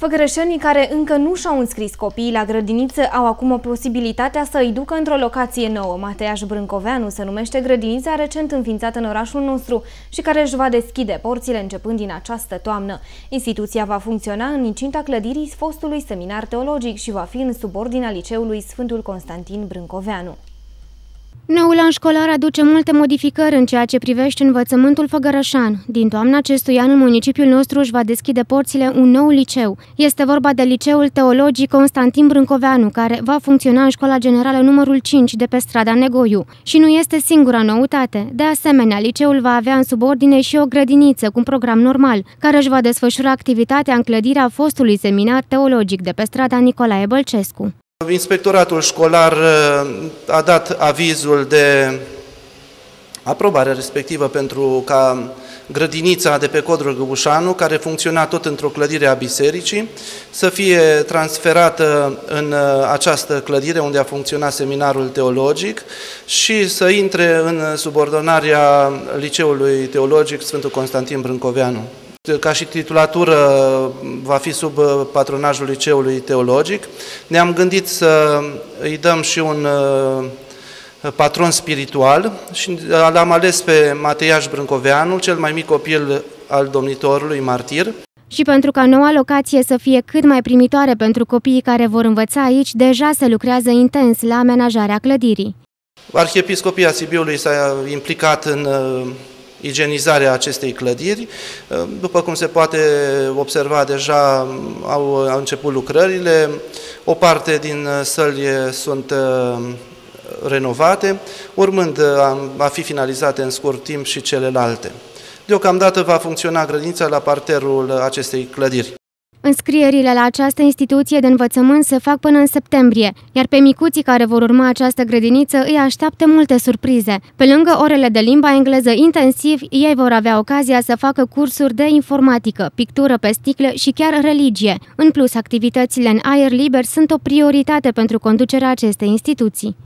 Făgărășenii care încă nu și-au înscris copiii la grădiniță au acum o posibilitatea să îi ducă într-o locație nouă. Mateiaș Brâncoveanu se numește grădinița recent înființată în orașul nostru și care își va deschide porțile începând din această toamnă. Instituția va funcționa în incinta clădirii fostului seminar teologic și va fi în subordinea liceului Sfântul Constantin Brâncoveanu. Noul an școlar aduce multe modificări în ceea ce privește învățământul făgărășan. Din toamna acestui an, în municipiul nostru își va deschide porțile un nou liceu. Este vorba de Liceul Teologic Constantin Brâncoveanu, care va funcționa în școala generală numărul 5 de pe strada Negoiu. Și nu este singura noutate. De asemenea, liceul va avea în subordine și o grădiniță cu un program normal, care își va desfășura activitatea în clădirea fostului seminar teologic de pe strada Nicolae Bălcescu. Inspectoratul școlar uh, a dat avizul de aprobare respectivă pentru ca grădinița de pe Codrul Găbușanu, care funcționa tot într-o clădire a bisericii, să fie transferată în uh, această clădire unde a funcționat seminarul teologic și să intre în subordonarea Liceului Teologic Sfântul Constantin Brâncoveanu. Ca și titulatură va fi sub uh, patronajul Liceului Teologic. Ne-am gândit să îi dăm și un uh, patron spiritual și l-am ales pe Mateiaș Brâncoveanu, cel mai mic copil al domnitorului martir. Și pentru ca noua locație să fie cât mai primitoare pentru copiii care vor învăța aici, deja se lucrează intens la amenajarea clădirii. Arhiepiscopia Sibiului s-a implicat în uh, igienizarea acestei clădiri. După cum se poate observa, deja au, au început lucrările, o parte din săli sunt uh, renovate, urmând a fi finalizate în scurt timp și celelalte. Deocamdată va funcționa grădinița la parterul acestei clădiri. Înscrierile la această instituție de învățământ se fac până în septembrie, iar pe micuții care vor urma această grădiniță îi așteaptă multe surprize. Pe lângă orele de limba engleză intensiv, ei vor avea ocazia să facă cursuri de informatică, pictură pe sticle și chiar religie. În plus, activitățile în aer liber sunt o prioritate pentru conducerea acestei instituții.